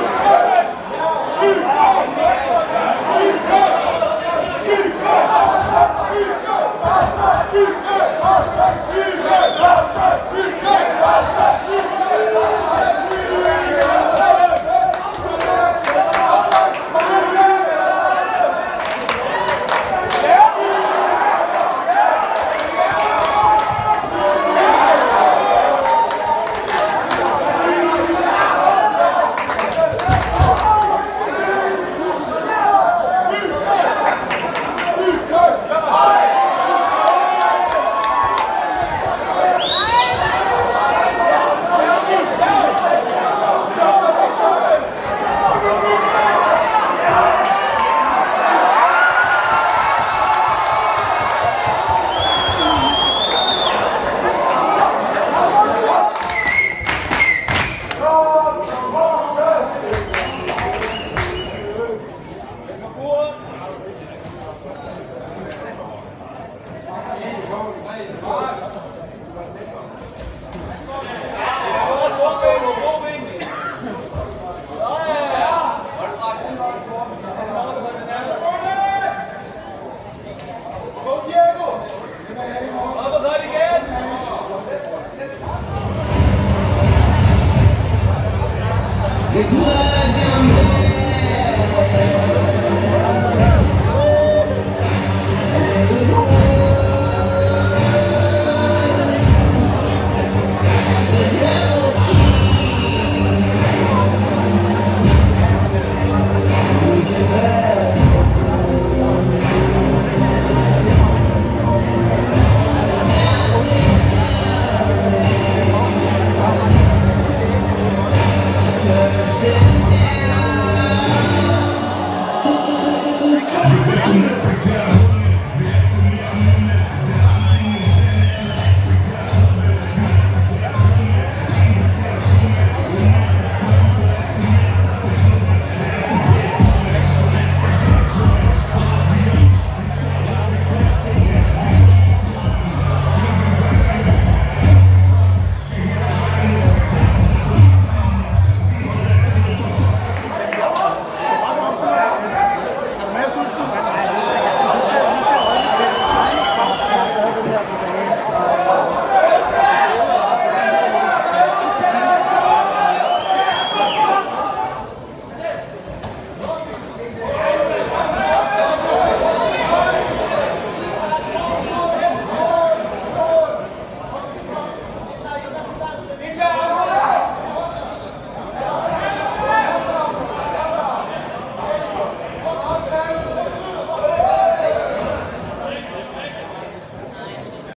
Thank. Regular